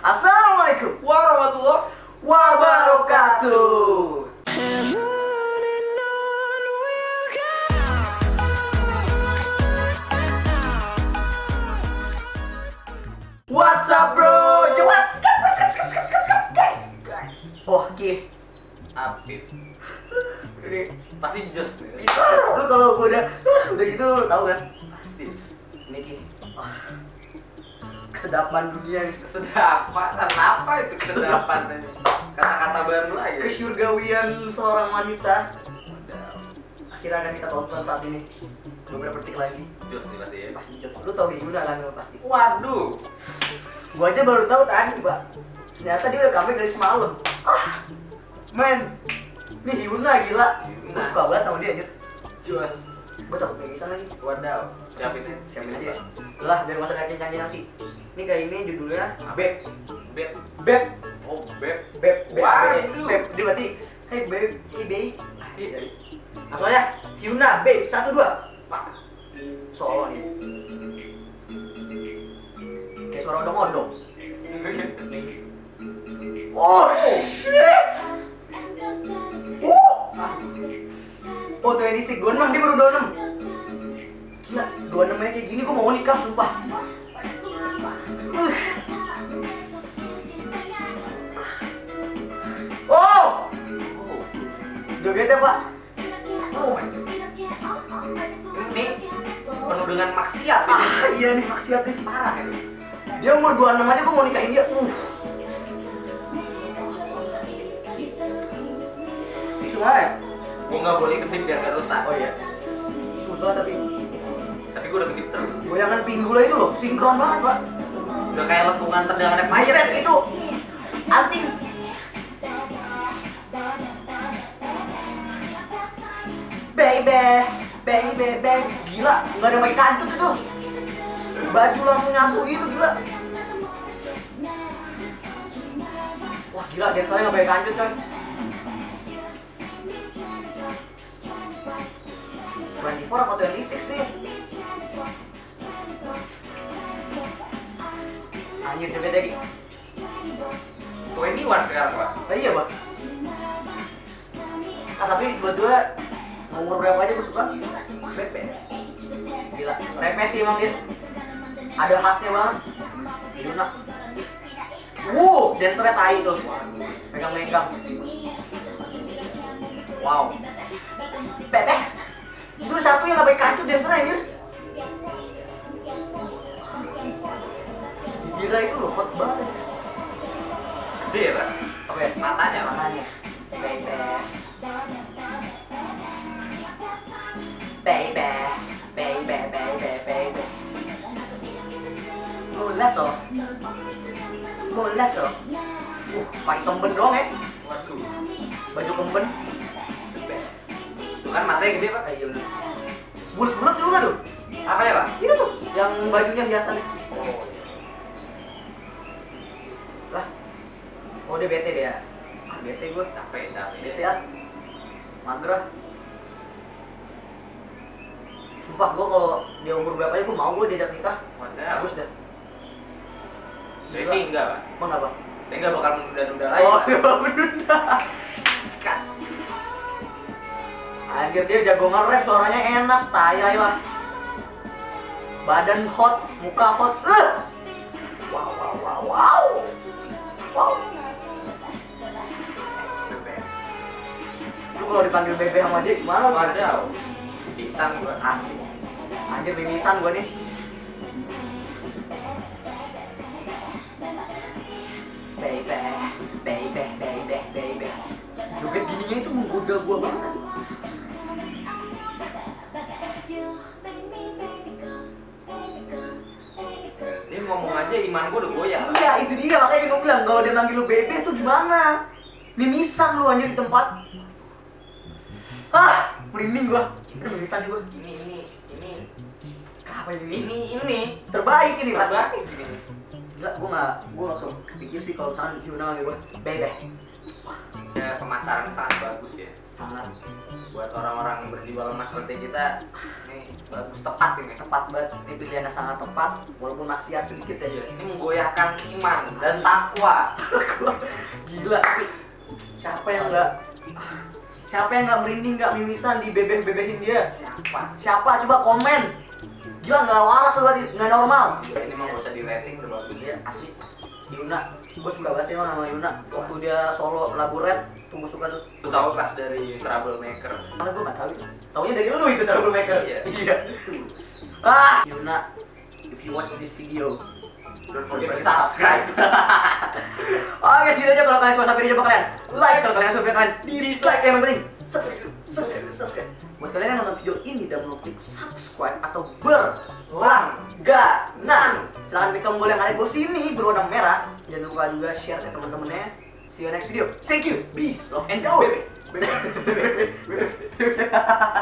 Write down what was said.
Assalamualaikum Warahmatullah wabarakatuh. What's up bro? Yo, what's up, guys? Guys Wah, Ki. Apip Ini Pasti nih itu lu kalau gua udah udah gitu lu tahu kan? Pasti Ini Ki. Kesedapan dunia nih. Kesedapan? Apa itu kesedapan? Kata-kata baru lagi Kesyurgawian seorang wanita. Akhirnya akan kita tonton saat ini. Beberapa detik lagi. Jos nih pasti ya. Pasti jatuh lu tau Hyuna kan? Lu pasti. Waduh. Gua aja baru tahu tadi pak ternyata dia udah comeback dari semalam. Ah men. Ini Hyuna gila. Hyuna. gua suka banget sama dia anjir. Jos gua takut pengisan lagi Wadaw Siapin ya siapin aja. Lah biar masa kaki canggih nanti. Ini kayak ini judulnya Beb. Beb. Beb. Oh beb. Beb Beb Waduh. Beb dia berarti hey Beb hey Beb langsung aja. Hyuna Beb satu dua. Pak. Solo nih. Kayak suara odong-odong. Oh shit oh 26 gue dia baru 26 gila 26 nya kayak gini gue mau nikah sumpah. Oh Oh! Jogetnya pak. Oh my god. Ini penuh dengan maksiat. Ini ah iya nih maksiat nih Parah ini dia umur 26 aja gue mau nikahin dia. Uh. Isu mana ya? Gue gak boleh kedip biar gak rusak. Oh iya. Susah tapi Tapi gue udah kedip terus. Goyangan pinggula itu loh sinkron banget pak. Udah kayak lempungan tendangan mayat Buset itu. Anting baby baby baby. Gila nggak ada yang pakai kantut itu. Baju langsung nyatu gitu gila. Wah gila dan saya nggak pakai kantut coy 24 atau 26 nih anjir Tuh ini one sekarang pak Ah, iya bang. Ah tapi dua-dua umur berapa aja gue suka. Pepe. Gila, repes sih emang dia. Ada khasnya banget. Yuna. Wuh, dancernya tai tuh. Megang-megang. Wow. Pepe. Itu satu yang gak pakai kancut dancernya anjir. Gila itu loh, hot banget. Gede ya ya? Matanya pak Makanya. Baby. Baby. Baby, baby, baby. Mulas oh. Mulas oh. Uh, pakai kemben doang ya. Waduh Baju kemben. Tuh kan matanya gede pak Ayo. Bulat-bulat juga tuh. Apa ya pak? Itu tuh yang bajunya hiasannya. Oh Lah. Oh, dia bete dia. Ah, bete gue. Capek capek Bete ya. Mager ah. Sumpah gue kalau dia umur berapa aja gue mau gue diajak nikah. Waduh Terus dah. Saya sih enggak pak Emang apa? Saya enggak bakal menunda-nunda lagi Oh, pak iya bener. Sikat Anjir dia jago nge-rap, suaranya enak, tayai lah. Badan hot, muka hot. Uh. Wow, wow, wow, wow. Wow. Lu kalau dipanggil bebe sama dia gimana? Waduh Pingsan gua Asli. Anjir mimisan gua nih. Ngomong aja iman gua udah goyang Iya, itu dia makanya dia bilang kalau dia manggil lu bebe tuh gimana? Mimisan lu anjir di tempat. Ah, merinding gua. Ini mimisan juga. Ini ini ini Kenapa ini? ini ini Terbaik ini. Terbaik ini. Enggak, gue gak, gue gak kepikir sih kalau misalkan Hyuna manggil gue Bebe Ya, pemasaran sangat bagus ya. Sangat. Buat orang-orang berjiwa lemah seperti kita ini bagus tepat ini. Tepat banget, ini pilihannya sangat tepat Walaupun maksiat sedikit ya. Iya, ini menggoyahkan iman dan takwa. Gila, tapi siapa yang gak Siapa yang gak merinding, gak mimisan di bebeh-bebehin dia? siapa? Siapa? Coba komen Gila, gak waras loh berarti, gak normal. Ini mah nggak usah di rating udah bagus. Iya, asli. Yuna, gue suka banget sih emang sama Yuna. Waktu dia solo lagu Red, tuh gue suka tuh. Lu tahu pas dari troublemaker? Karena gue gak tau itu. Taunya dari lu itu troublemaker. Iya. Iya, itu Ah, Yuna, if you watch this video don't forget to subscribe. Oke, segitu aja kalau kalian suka sampai video kalian. Like kalau kalian suka kalian. Dislike yang penting buat kalian yang nonton video ini dan klik subscribe atau berlangganan. Silahkan klik tombol yang ada di bawah sini berwarna merah. Jangan lupa juga share ke teman-temannya. See you next video. Thank you. Peace. Love and power